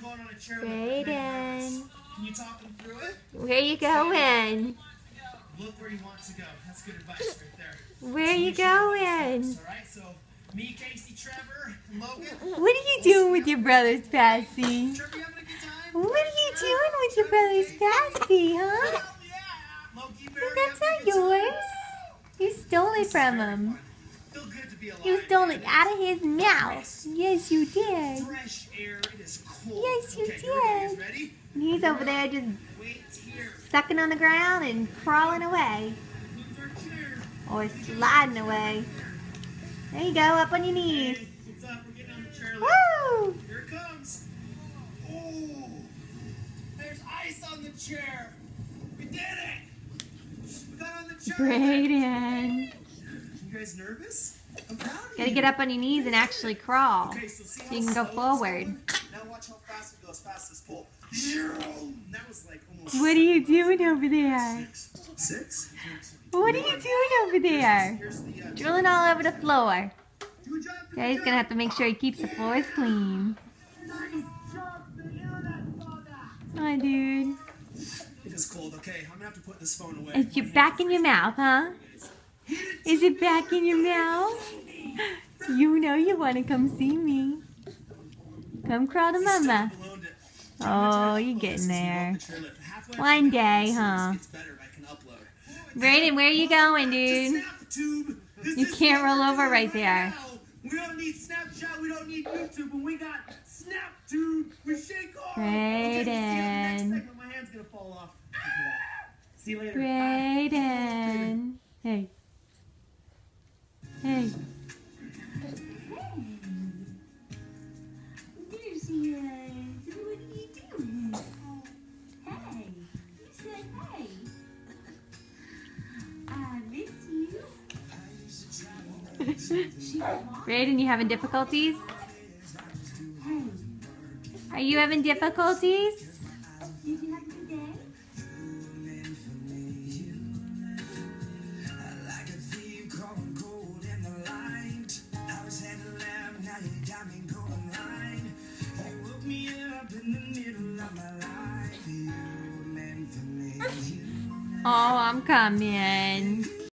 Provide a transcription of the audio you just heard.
Brayden. Can you talk him through it? Where you going? Look where he wants to go. That's good advice right there. Where you Make you going? All right, so me, Casey, Trevor, Logan. What are you doing with your brother's passy? Trevor, you having a good time? What are you doing with your brother's passy, huh? Hell yeah! Loki, Barry, That's not yours. You stole it from him. Feel good to be alive. You stole it out of his mouth. Yes, you did. Fresh air. It is cold. Yes, you okay, Here we go. You did. ready? He's over there just sucking on the ground and crawling away. Move our chair. Or sliding away. There you go, up on your knees. What's up? We're getting on the chair. Woo! Here it comes. Oh, there's ice on the chair. We did it. We got on the chair. Brayden. You guys nervous? I'm proud of Gotta you. get up on your knees and actually crawl. Okay, so see So you can go forward. Now watch how fast we go as fast as pull. That was like almost. What are you doing over there? Six. What are you doing over there? Here's the. Uh, Drilling all over the floor. good job. Good Okay, he's gonna have to make sure he keeps the floors clean. Hi, dude. It is cold. Okay, I'm gonna have to put this phone away. Is your back in your mouth, huh? Is it back in your mouth? You know you want to come see me. Come crawl to mama. Oh, you're getting there. One day, huh? It's better if I can upload. Brayden, where are you going, dude? snap the tube. This You can't roll over right there. We don't need Snapchat. We don't need YouTube. When we got SnapTube, we shake off. Brayden. My hand's gonna fall off. See you later. Brayden. Hey. Hey. There she is. What are you doing? Hey. You said hey. I miss you. She walked. Brayden, you having difficulties? Hey. Are you having difficulties? Oh, I'm coming.